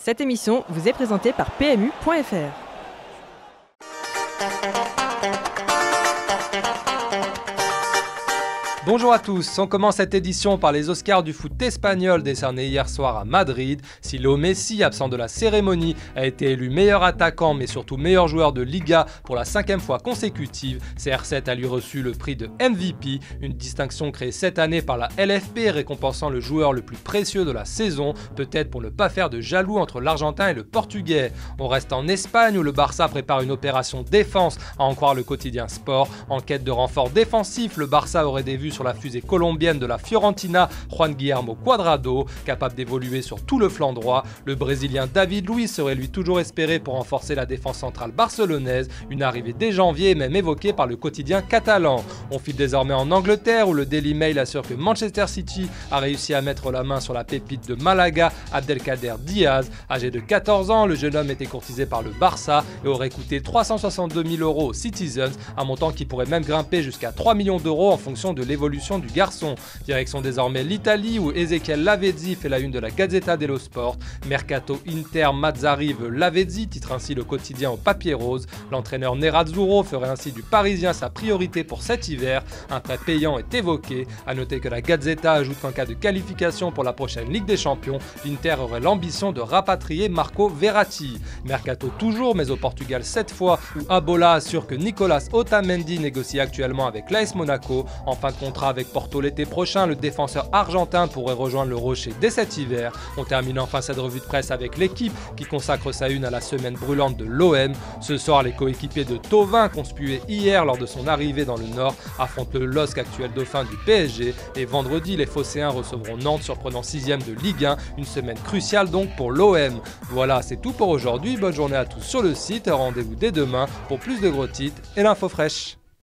Cette émission vous est présentée par PMU.fr. Bonjour à tous, on commence cette édition par les Oscars du foot espagnol décernés hier soir à Madrid. Si Léo Messi, absent de la cérémonie, a été élu meilleur attaquant mais surtout meilleur joueur de Liga pour la cinquième fois consécutive, CR7 a lui reçu le prix de MVP, une distinction créée cette année par la LFP récompensant le joueur le plus précieux de la saison, peut-être pour ne pas faire de jaloux entre l'Argentin et le Portugais. On reste en Espagne où le Barça prépare une opération défense, à en croire le quotidien sport. En quête de renfort défensif, le Barça aurait des vues sur la fusée colombienne de la Fiorentina, Juan Guillermo Cuadrado, capable d'évoluer sur tout le flanc droit. Le Brésilien David Luiz serait lui toujours espéré pour renforcer la défense centrale barcelonaise, une arrivée dès janvier même évoquée par le quotidien catalan. On file désormais en Angleterre où le Daily Mail assure que Manchester City a réussi à mettre la main sur la pépite de Malaga, Abdelkader Diaz. Âgé de 14 ans, le jeune homme était courtisé par le Barça et aurait coûté 362 000 euros aux Citizens, un montant qui pourrait même grimper jusqu'à 3 millions d'euros en fonction de l'évolution du garçon. Direction désormais l'Italie où Ezequiel Lavezzi fait la une de la Gazzetta dello Sport. Mercato Inter Mazzari veut Lavezzi, titre ainsi le quotidien au papier rose. L'entraîneur Nerazzurro ferait ainsi du Parisien sa priorité pour cet hiver. Un prêt payant est évoqué. A noter que la Gazzetta ajoute qu'en cas de qualification pour la prochaine Ligue des Champions, l'Inter aurait l'ambition de rapatrier Marco Verratti. Mercato toujours, mais au Portugal cette fois, où Abola assure que Nicolas Otamendi négocie actuellement avec l'AS Monaco. En fin de avec Porto l'été prochain, le défenseur argentin pourrait rejoindre le Rocher dès cet hiver. On termine enfin cette revue de presse avec l'équipe qui consacre sa une à la semaine brûlante de l'OM. Ce soir, les coéquipiers de Tovin, conspués hier lors de son arrivée dans le Nord, affrontent le LOSC actuel dauphin du PSG. Et vendredi, les Phocéens recevront Nantes, surprenant 6ème de Ligue 1. Une semaine cruciale donc pour l'OM. Voilà, c'est tout pour aujourd'hui. Bonne journée à tous sur le site. Rendez-vous dès demain pour plus de gros titres et l'info fraîche.